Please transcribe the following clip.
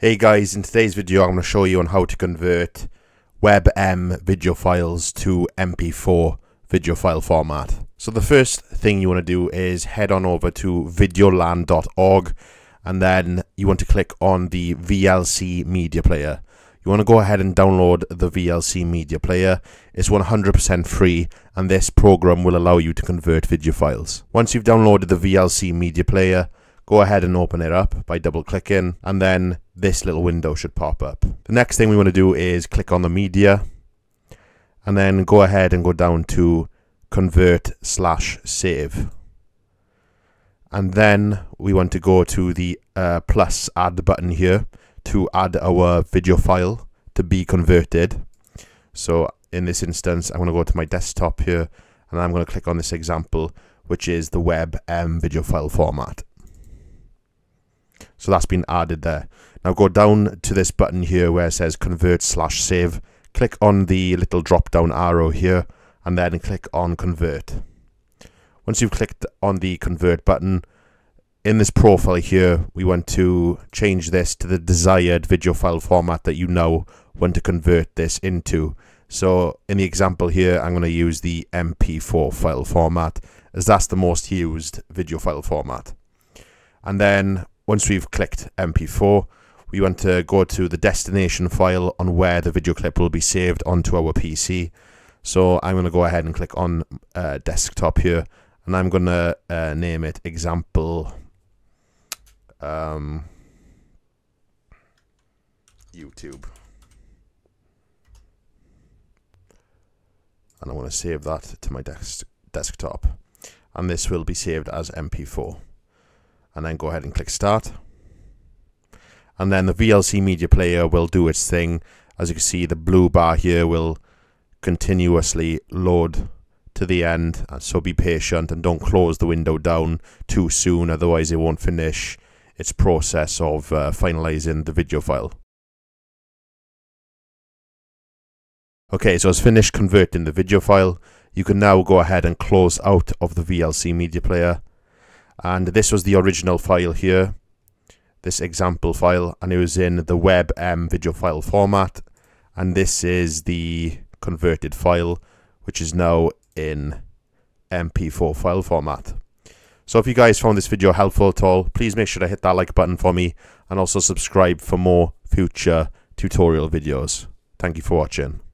Hey guys, in today's video I'm going to show you on how to convert WebM video files to MP4 video file format. So the first thing you want to do is head on over to videolan.org and then you want to click on the VLC media player. You want to go ahead and download the VLC media player. It's 100% free and this program will allow you to convert video files. Once you've downloaded the VLC media player, go ahead and open it up by double clicking and then this little window should pop up. The next thing we want to do is click on the media and then go ahead and go down to convert slash save. And then we want to go to the uh, plus add button here to add our video file to be converted. So in this instance, I'm going to go to my desktop here and I'm going to click on this example, which is the WebM video file format. So that's been added there. Now go down to this button here where it says convert slash save. Click on the little drop down arrow here and then click on convert. Once you've clicked on the convert button, in this profile here, we want to change this to the desired video file format that you know want to convert this into. So in the example here, I'm going to use the MP4 file format as that's the most used video file format. And then once we've clicked MP4, we want to go to the destination file on where the video clip will be saved onto our PC. So I'm going to go ahead and click on uh, desktop here and I'm going to uh, name it example um, YouTube. And I want to save that to my desk desktop. And this will be saved as MP4 and then go ahead and click start. And then the VLC media player will do its thing. As you can see, the blue bar here will continuously load to the end. So be patient and don't close the window down too soon, otherwise it won't finish its process of uh, finalizing the video file. Okay, so it's finished converting the video file. You can now go ahead and close out of the VLC media player and this was the original file here this example file and it was in the WebM um, video file format and this is the converted file which is now in MP4 file format. So if you guys found this video helpful at all, please make sure to hit that like button for me and also subscribe for more future tutorial videos. Thank you for watching.